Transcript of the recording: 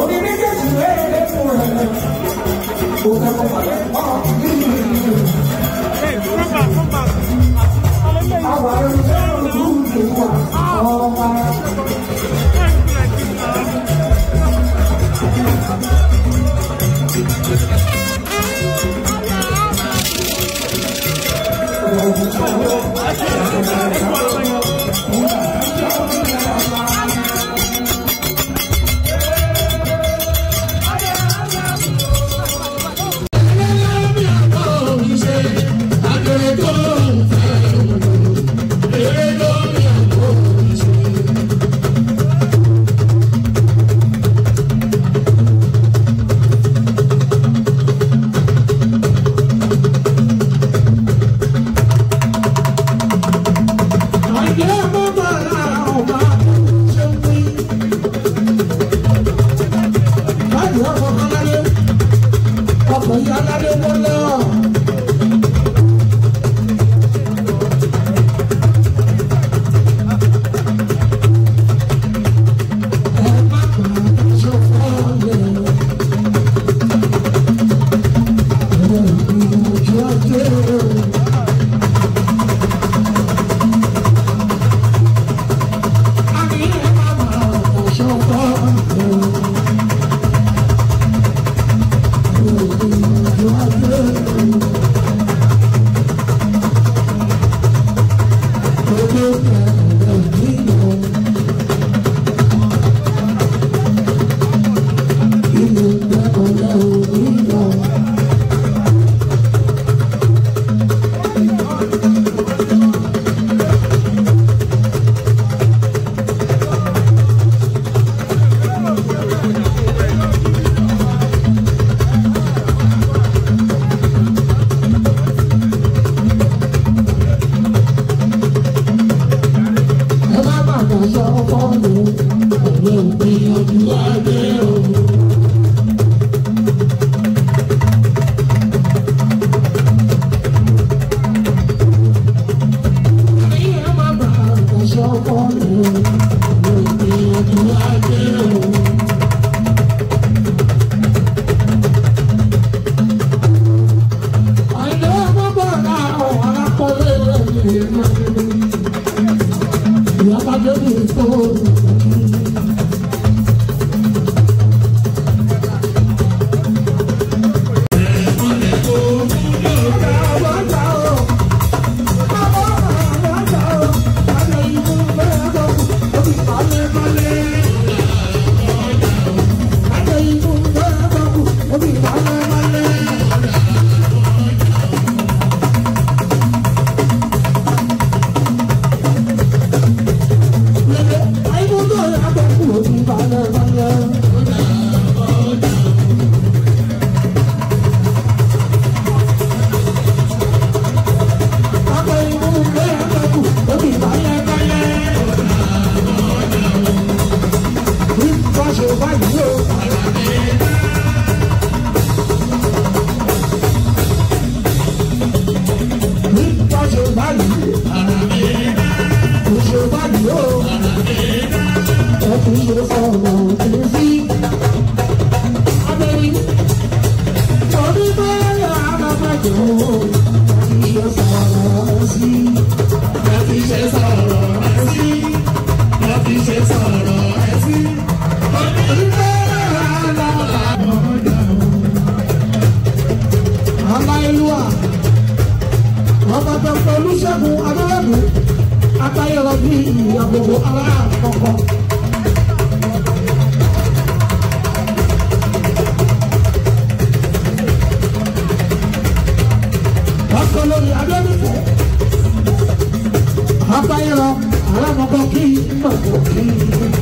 Only me get you ready for it. Put that on my left arm. lórí ètò. da bí ìyá gbogbo ará àkọ́kọ́. ọkọ lórí abẹ́rẹ́fẹ́ abayọ̀ alámọ̀kọ́ kí mọ̀kọ́